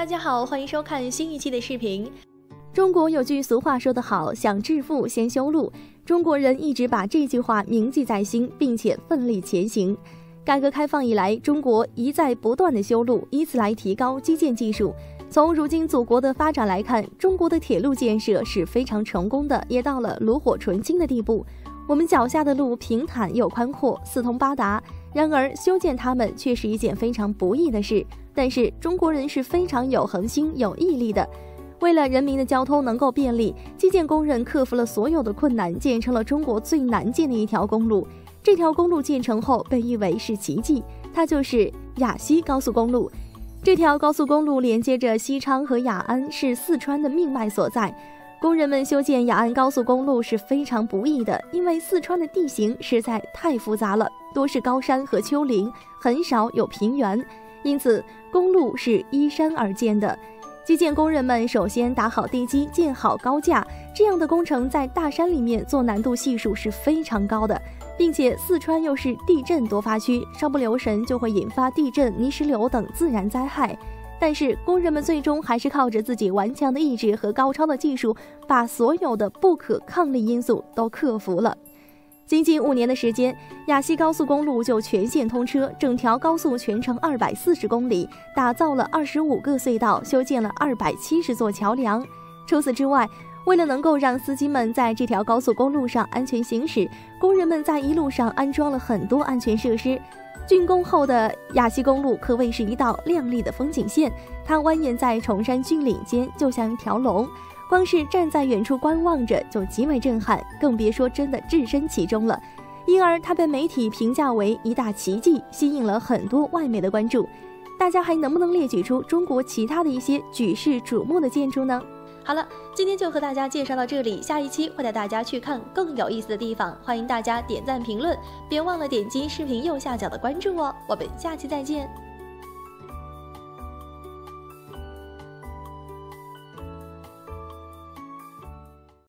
大家好，欢迎收看新一期的视频。中国有句俗话说得好，想致富先修路。中国人一直把这句话铭记在心，并且奋力前行。改革开放以来，中国一再不断的修路，以此来提高基建技术。从如今祖国的发展来看，中国的铁路建设是非常成功的，也到了炉火纯青的地步。我们脚下的路平坦又宽阔，四通八达。然而，修建它们却是一件非常不易的事。但是，中国人是非常有恒心、有毅力的。为了人民的交通能够便利，基建工人克服了所有的困难，建成了中国最难建的一条公路。这条公路建成后被誉为是奇迹，它就是雅西高速公路。这条高速公路连接着西昌和雅安，是四川的命脉所在。工人们修建雅安高速公路是非常不易的，因为四川的地形实在太复杂了，多是高山和丘陵，很少有平原，因此公路是依山而建的。基建工人们首先打好地基，建好高架，这样的工程在大山里面做难度系数是非常高的，并且四川又是地震多发区，稍不留神就会引发地震、泥石流等自然灾害。但是工人们最终还是靠着自己顽强的意志和高超的技术，把所有的不可抗力因素都克服了。仅仅五年的时间，雅西高速公路就全线通车，整条高速全程二百四十公里，打造了二十五个隧道，修建了二百七十座桥梁。除此之外，为了能够让司机们在这条高速公路上安全行驶，工人们在一路上安装了很多安全设施。竣工后的雅西公路可谓是一道亮丽的风景线，它蜿蜒在崇山峻岭间，就像一条龙。光是站在远处观望着就极为震撼，更别说真的置身其中了。因而它被媒体评价为一大奇迹，吸引了很多外媒的关注。大家还能不能列举出中国其他的一些举世瞩目的建筑呢？好了，今天就和大家介绍到这里，下一期会带大家去看更有意思的地方。欢迎大家点赞评论，别忘了点击视频右下角的关注哦。我们下期再见。